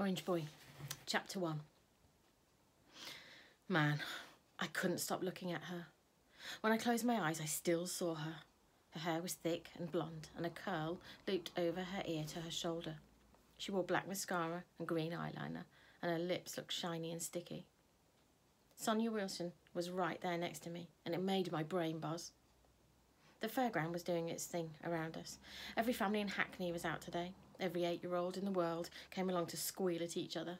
Orangeboy, Chapter 1. Man, I couldn't stop looking at her. When I closed my eyes, I still saw her. Her hair was thick and blonde, and a curl looped over her ear to her shoulder. She wore black mascara and green eyeliner, and her lips looked shiny and sticky. Sonia Wilson was right there next to me, and it made my brain buzz. The fairground was doing its thing around us. Every family in Hackney was out today. Every eight-year-old in the world came along to squeal at each other.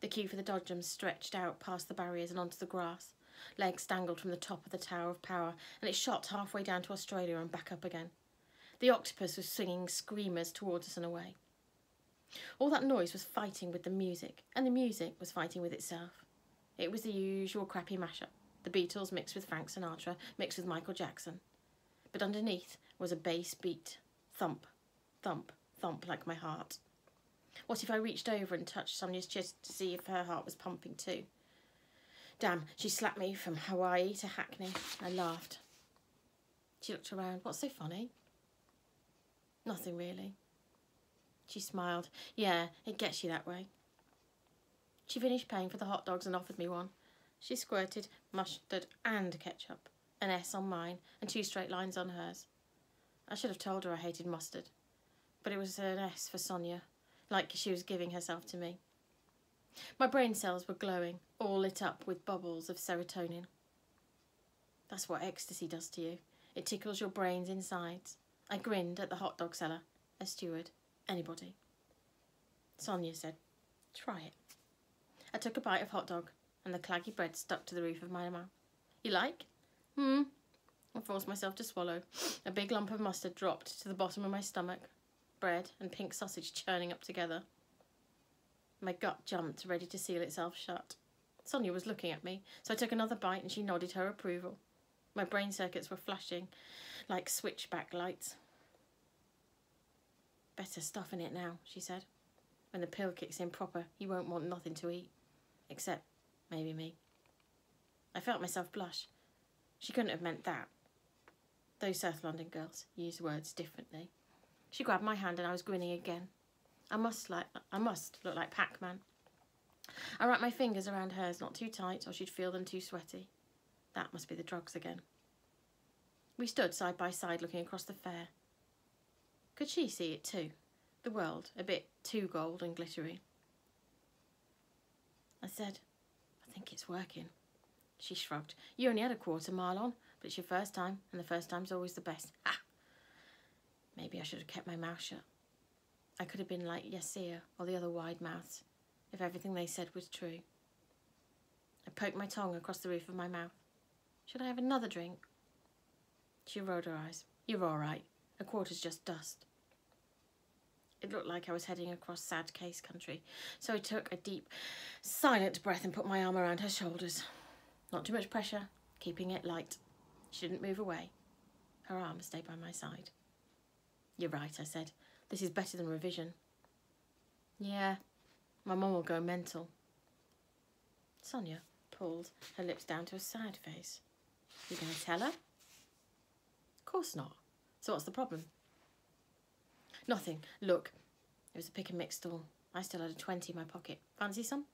The queue for the Dodgems stretched out past the barriers and onto the grass. Legs dangled from the top of the Tower of Power, and it shot halfway down to Australia and back up again. The octopus was swinging screamers towards us and away. All that noise was fighting with the music, and the music was fighting with itself. It was the usual crappy mashup. The Beatles mixed with Frank Sinatra, mixed with Michael Jackson but underneath was a bass beat thump, thump, thump like my heart. What if I reached over and touched Sonia's chest to see if her heart was pumping too? Damn, she slapped me from Hawaii to Hackney. I laughed. She looked around. What's so funny? Nothing really. She smiled. Yeah, it gets you that way. She finished paying for the hot dogs and offered me one. She squirted mustard and ketchup an S on mine, and two straight lines on hers. I should have told her I hated mustard, but it was an S for Sonia, like she was giving herself to me. My brain cells were glowing, all lit up with bubbles of serotonin. That's what ecstasy does to you. It tickles your brain's insides. I grinned at the hot dog seller, a steward, anybody. Sonia said, try it. I took a bite of hot dog and the claggy bread stuck to the roof of my mouth. You like? Hmm. I forced myself to swallow. A big lump of mustard dropped to the bottom of my stomach. Bread and pink sausage churning up together. My gut jumped, ready to seal itself shut. Sonia was looking at me, so I took another bite and she nodded her approval. My brain circuits were flashing like switchback lights. Better stuff in it now, she said. When the pill kicks in proper, you won't want nothing to eat. Except maybe me. I felt myself blush. She couldn't have meant that. Those South London girls use words differently. She grabbed my hand and I was grinning again. I must like I must look like Pac-Man. I wrapped my fingers around hers, not too tight or she'd feel them too sweaty. That must be the drugs again. We stood side by side looking across the fair. Could she see it too? The world, a bit too gold and glittery. I said, I think it's working. She shrugged. You only had a quarter mile on, but it's your first time, and the first time's always the best. Ah! Maybe I should have kept my mouth shut. I could have been like Yasia or the other wide mouths, if everything they said was true. I poked my tongue across the roof of my mouth. Should I have another drink? She rolled her eyes. You're all right. A quarter's just dust. It looked like I was heading across sad case country, so I took a deep, silent breath and put my arm around her shoulders. Not too much pressure, keeping it light. She didn't move away. Her arm stayed by my side. You're right, I said. This is better than revision. Yeah, my mum will go mental. Sonia pulled her lips down to a sad face. You going to tell her? Of course not. So what's the problem? Nothing. Look, it was a pick and mix stall. I still had a 20 in my pocket. Fancy some?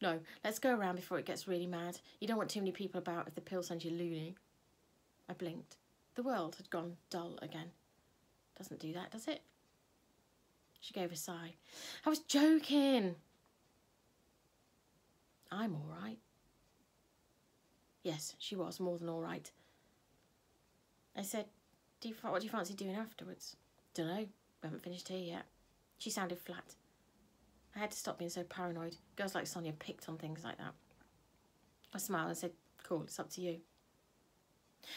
No, let's go around before it gets really mad. You don't want too many people about if the pill sends you loony. I blinked. The world had gone dull again. Doesn't do that, does it? She gave a sigh. I was joking. I'm all right. Yes, she was more than all right. I said, do you, what do you fancy doing afterwards? Dunno, we haven't finished here yet. She sounded flat. I had to stop being so paranoid. Girls like Sonia picked on things like that. I smiled and said, cool, it's up to you.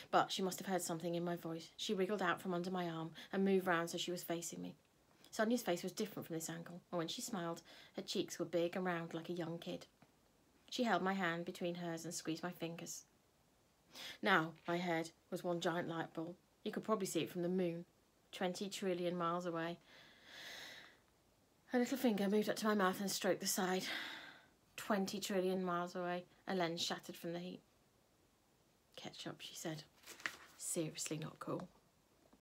But she must have heard something in my voice. She wriggled out from under my arm and moved round so she was facing me. Sonia's face was different from this angle, and when she smiled, her cheeks were big and round like a young kid. She held my hand between hers and squeezed my fingers. Now, my head was one giant light bulb. You could probably see it from the moon, 20 trillion miles away, her little finger moved up to my mouth and stroked the side. 20 trillion miles away, a lens shattered from the heat. Ketchup, she said. Seriously not cool.